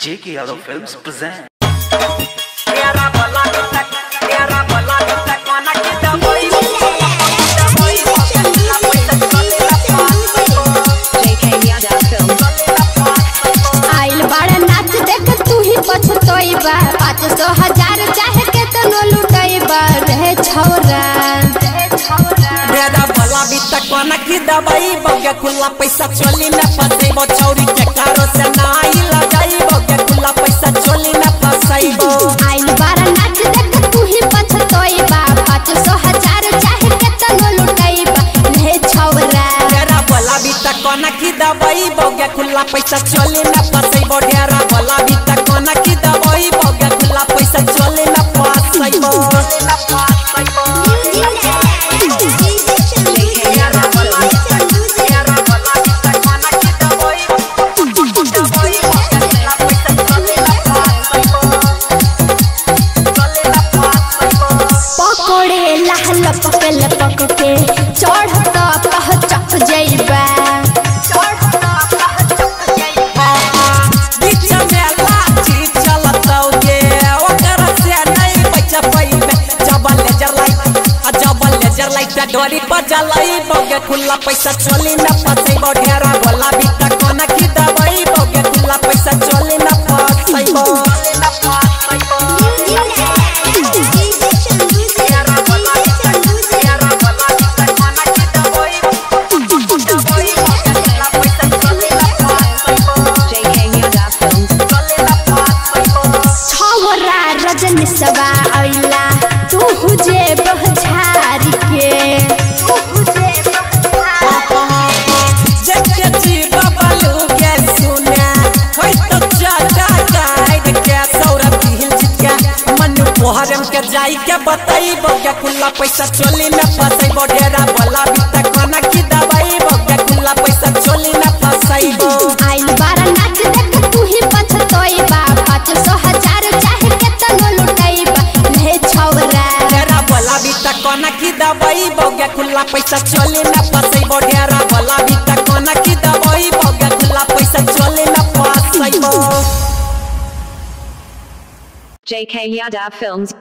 J.K. Yadav Films present. आइल बाड़ा नाच देख तू ही पछतोइबा पाँच सौ हज़ार चाहे केतनो लुटैबा रे छौरा भी तक कोना की दवाई बगे खुला पैसा चोली न फसेबो चौरी के कारो से नाई खुला पैसा चोली न फसेबो ढेरा भला भी तक कोना की दवाई बगे खुला पैसा चोली न फसेबो पकोड़े लाल पके लपक के लेजर डोरी पर जलाई बगे खुला पैसा चोली न फसैबो ढेरा बोला भी तक कोना की दवाई बगे खुला पैसा चोली न रजनी सवा आइला तू जे बहझारी जाई के बताई बगे खुला पैसा चोली न फसैबो ढेरा बोला भी तक कोना की दवाई बगे खुला पैसा चोली न फसैबो। आइल बारा नाच देख तू ही पछतोइबा पाँच सौ हज़ार चाहे केतनो लुटैबा ले छौरा। ढेरा बोला भी तक कोना की दवाई बगे खुला पैसा चोली न फसैबो ढेरा बोला भी तक कोना की दवाई बगे खुला पैसा चोली न फसैबो JK Yadav Films